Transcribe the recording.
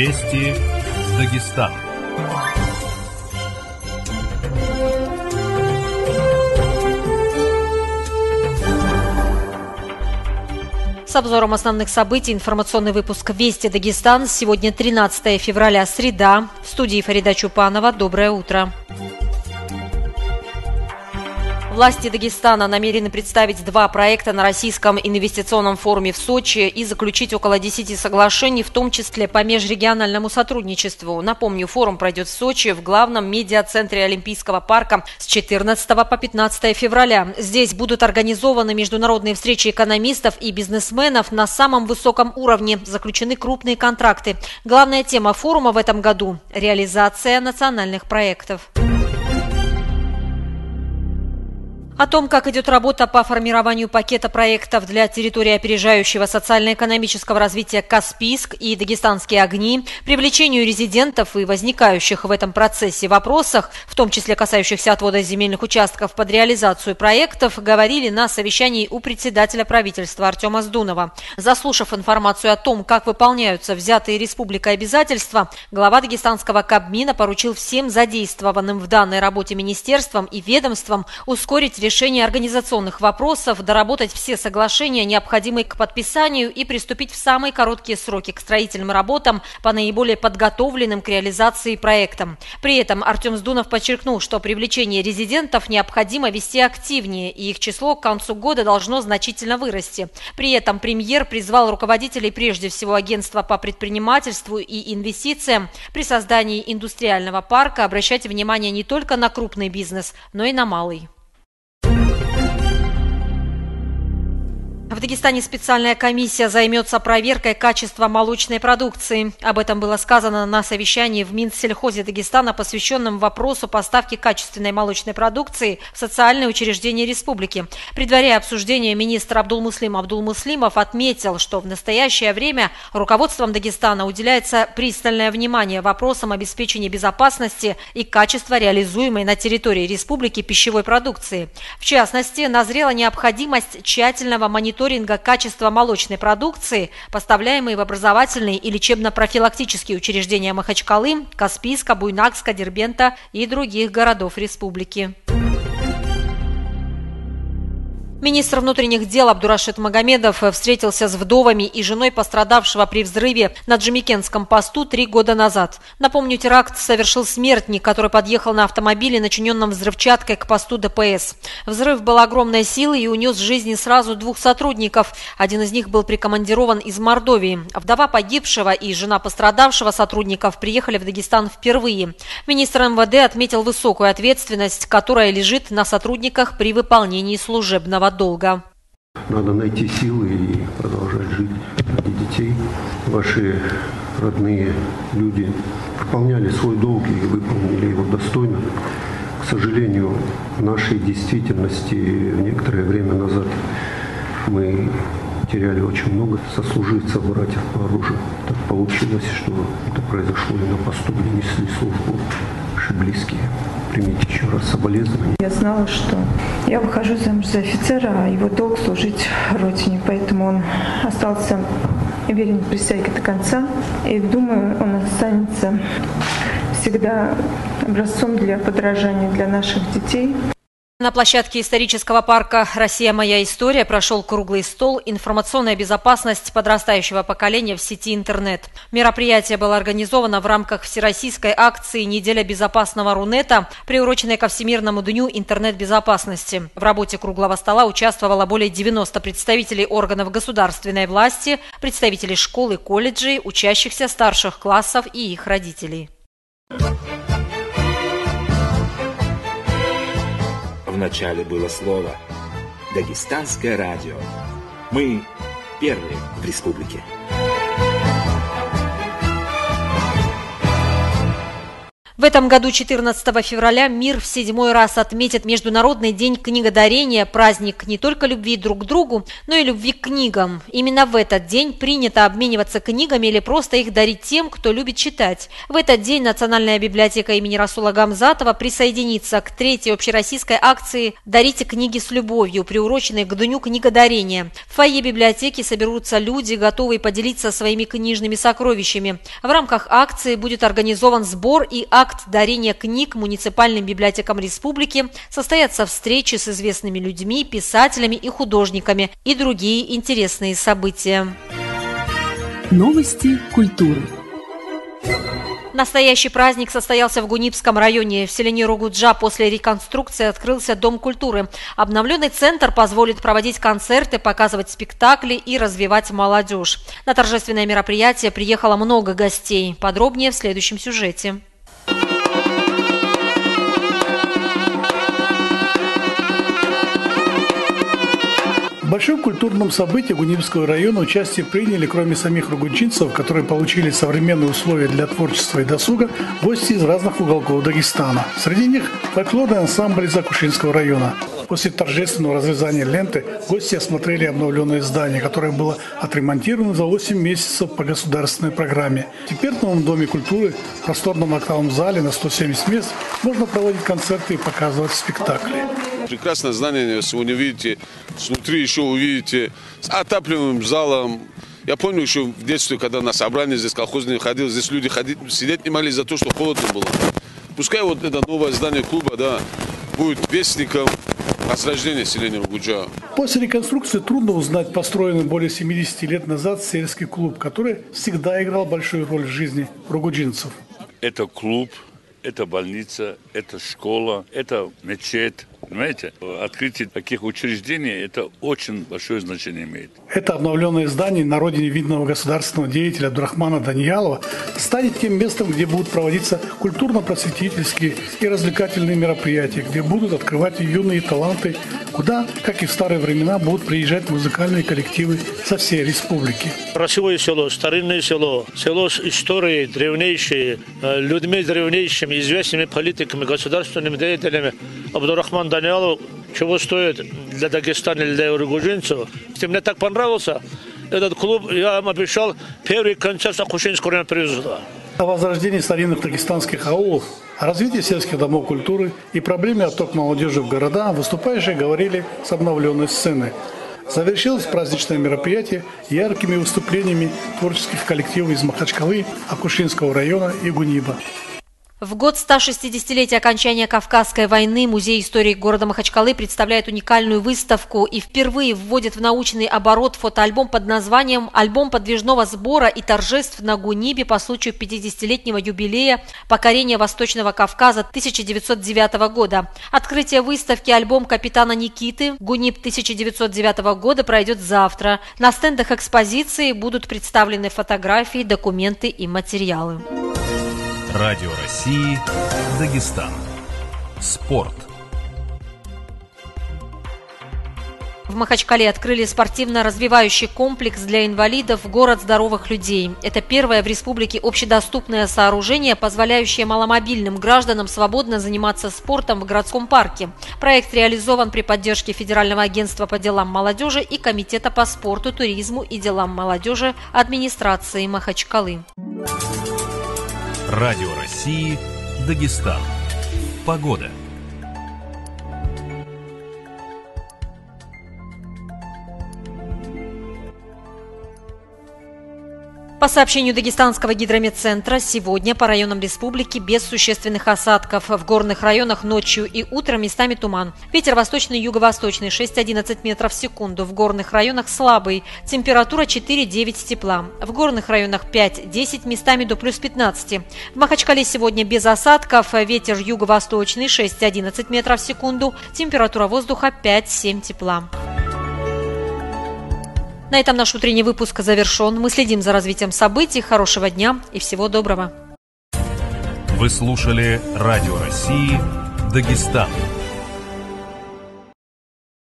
Вести из Дагестана. С обзором основных событий информационный выпуск «Вести Дагестан». Сегодня 13 февраля, среда. В студии Фарида Чупанова. Доброе утро. Власти Дагестана намерены представить два проекта на Российском инвестиционном форуме в Сочи и заключить около 10 соглашений, в том числе по межрегиональному сотрудничеству. Напомню, форум пройдет в Сочи в главном медиа-центре Олимпийского парка с 14 по 15 февраля. Здесь будут организованы международные встречи экономистов и бизнесменов на самом высоком уровне. Заключены крупные контракты. Главная тема форума в этом году – реализация национальных проектов. О том, как идет работа по формированию пакета проектов для территории опережающего социально-экономического развития Каспийск и Дагестанские огни, привлечению резидентов и возникающих в этом процессе вопросах, в том числе касающихся отвода земельных участков под реализацию проектов, говорили на совещании у председателя правительства Артема Сдунова. Заслушав информацию о том, как выполняются взятые республикой обязательства, глава Дагестанского Кабмина поручил всем задействованным в данной работе министерствам и ведомствам ускорить решение решения организационных вопросов, доработать все соглашения, необходимые к подписанию и приступить в самые короткие сроки к строительным работам по наиболее подготовленным к реализации проектам. При этом Артем Сдунов подчеркнул, что привлечение резидентов необходимо вести активнее, и их число к концу года должно значительно вырасти. При этом премьер призвал руководителей прежде всего агентства по предпринимательству и инвестициям при создании индустриального парка обращать внимание не только на крупный бизнес, но и на малый. В Дагестане специальная комиссия займется проверкой качества молочной продукции. Об этом было сказано на совещании в Минсельхозе Дагестана, посвященном вопросу поставки качественной молочной продукции в социальные учреждения республики. Предваряя обсуждение, министр Абдулмуслим Абдулмуслимов отметил, что в настоящее время руководством Дагестана уделяется пристальное внимание вопросам обеспечения безопасности и качества реализуемой на территории республики пищевой продукции. В частности, назрела необходимость тщательного мониторинга мониторинга качества молочной продукции, поставляемой в образовательные и лечебно-профилактические учреждения Махачкалы, Каспийска, Буйнакска, Дербента и других городов республики. Министр внутренних дел Абдурашид Магомедов встретился с вдовами и женой пострадавшего при взрыве на Джамикенском посту три года назад. Напомню, теракт совершил смертник, который подъехал на автомобиле, начиненном взрывчаткой к посту ДПС. Взрыв был огромной силой и унес жизни сразу двух сотрудников. Один из них был прикомандирован из Мордовии. Вдова погибшего и жена пострадавшего сотрудников приехали в Дагестан впервые. Министр МВД отметил высокую ответственность, которая лежит на сотрудниках при выполнении служебного долга. Надо найти силы и продолжать жить ради детей. Ваши родные люди выполняли свой долг и выполнили его достойно. К сожалению, в нашей действительности некоторое время назад мы теряли очень много сослуживцев, братьев по оружию. Так получилось, что это произошло и на посту, где несли службу наши близкие примите еще раз соболезнования. Я знала, что я выхожу замуж за офицера, а его долг служить Родине, поэтому он остался верен присяге до конца. И думаю, он останется всегда образцом для подражания для наших детей. На площадке исторического парка «Россия. Моя история» прошел круглый стол «Информационная безопасность подрастающего поколения в сети интернет». Мероприятие было организовано в рамках всероссийской акции «Неделя безопасного Рунета», приуроченной ко Всемирному дню интернет-безопасности. В работе круглого стола участвовало более 90 представителей органов государственной власти, представителей школ и колледжей, учащихся старших классов и их родителей. Начале было слово «Дагестанское радио». Мы первые в республике. В этом году, 14 февраля, мир в седьмой раз отметит Международный день книгодарения, праздник не только любви друг к другу, но и любви к книгам. Именно в этот день принято обмениваться книгами или просто их дарить тем, кто любит читать. В этот день Национальная библиотека имени Расула Гамзатова присоединится к третьей общероссийской акции «Дарите книги с любовью», приуроченной к Дню книгодарения. В фойе библиотеки соберутся люди, готовые поделиться своими книжными сокровищами. В рамках акции будет организован сбор и акт акт дарения книг муниципальным библиотекам республики состоятся встречи с известными людьми, писателями и художниками и другие интересные события. Новости культуры. Настоящий праздник состоялся в Гунипском районе. В селении Ругуджа после реконструкции открылся Дом культуры. Обновленный центр позволит проводить концерты, показывать спектакли и развивать молодежь. На торжественное мероприятие приехало много гостей. Подробнее в следующем сюжете. В большом культурном событии Гунибского района участие приняли, кроме самих ругунчинцев, которые получили современные условия для творчества и досуга, гости из разных уголков Дагестана. Среди них фольклорный ансамбль из Акушинского района. После торжественного развязания ленты гости осмотрели обновленное здание, которое было отремонтировано за 8 месяцев по государственной программе. Теперь в новом Доме культуры, в просторном актовом зале на 170 мест, можно проводить концерты и показывать спектакли. Прекрасное здание сегодня видите, внутри еще увидите с отапливаемым залом. Я помню еще в детстве, когда на собрание здесь колхозные ходил, здесь люди ходить, сидеть не могли за то, что холодно было. Пускай вот это новое здание клуба, да, будет вестником возрождения селения Ругуджа. После реконструкции трудно узнать построенный более 70 лет назад сельский клуб, который всегда играл большую роль в жизни ругуджинцев. Это клуб, это больница, это школа, это мечеть, Понимаете? Открытие таких учреждений – это очень большое значение имеет. Это обновленное здание на родине видного государственного деятеля Абдурахмана Даниялова станет тем местом, где будут проводиться культурно-просветительские и развлекательные мероприятия, где будут открывать юные таланты, куда, как и в старые времена, будут приезжать музыкальные коллективы со всей республики. Красивое село, старинное село, село с историей древнейшей, э, людьми древнейшими, известными политиками, государственными деятелями. Абдурахман Даниалов чего стоит для Дагестана или для ургужинцев. Если мне так понравился этот клуб, я вам обещал первый концерт Акушинского района привезу. О возрождении старинных дагестанских аулов, о развитии сельских домов культуры и проблеме отток молодежи в города выступающие говорили с обновленной сцены. Завершилось праздничное мероприятие яркими выступлениями творческих коллективов из Махачкалы, Акушинского района и Гуниба. В год 160-летия окончания Кавказской войны Музей истории города Махачкалы представляет уникальную выставку и впервые вводит в научный оборот фотоальбом под названием «Альбом подвижного сбора и торжеств на Гунибе по случаю 50-летнего юбилея покорения Восточного Кавказа 1909 года». Открытие выставки «Альбом капитана Никиты» Гуниб 1909 года пройдет завтра. На стендах экспозиции будут представлены фотографии, документы и материалы. Радио России Дагестан. Спорт. В Махачкале открыли спортивно-развивающий комплекс для инвалидов «Город здоровых людей». Это первое в республике общедоступное сооружение, позволяющее маломобильным гражданам свободно заниматься спортом в городском парке. Проект реализован при поддержке Федерального агентства по делам молодежи и Комитета по спорту, туризму и делам молодежи администрации Махачкалы. Радио России Дагестан. Погода. По сообщению Дагестанского гидрометцентра, сегодня по районам республики без существенных осадков. В горных районах ночью и утром местами туман. Ветер восточный и юго-восточный 6-11 метров в секунду. В горных районах слабый. Температура 4-9 тепла. В горных районах 5-10, местами до плюс 15. В Махачкале сегодня без осадков. Ветер юго-восточный 6-11 метров в секунду. Температура воздуха 5-7 тепла. На этом наш утренний выпуск завершен. Мы следим за развитием событий. Хорошего дня и всего доброго. Вы слушали Радио России Дагестан.